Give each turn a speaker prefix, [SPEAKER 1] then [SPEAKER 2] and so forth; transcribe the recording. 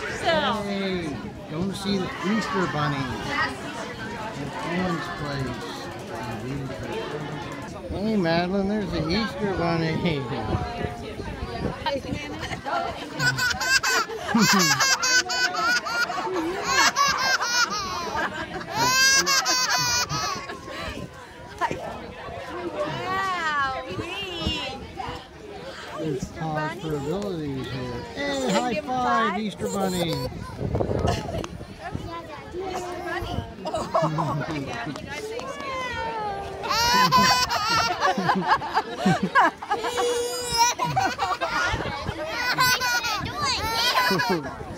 [SPEAKER 1] yourself.
[SPEAKER 2] Hey, going to see the Easter Bunny at Owen's place. Hey, Madeline, there's the Easter Bunny.
[SPEAKER 1] Wow, neat.
[SPEAKER 2] There's possibilities here. Five,
[SPEAKER 1] five?
[SPEAKER 2] Easter Bunny.
[SPEAKER 3] What are you doing?